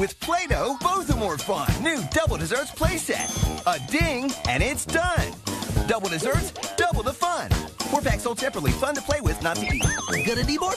With Play-Doh, both are more fun. New Double Desserts playset. A ding, and it's done. Double desserts, double the fun. Four packs sold separately. Fun to play with, not to eat. Gonna need more